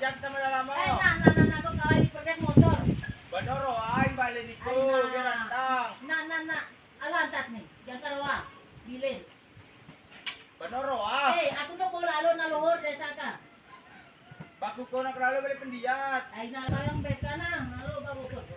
panjang ta mau lama eh na, na, na, nah kok kawai dipergek motor. Banoro ay bali balik ko, ke Na, na, na, nah alah antat nih. Jangkar roh bilin Banoro ah. Eh aku mau ko lalu na luhur desa ka. Bago ko nak lalu balik pendiat. Ayo nah lalu beka nah. Lalu pak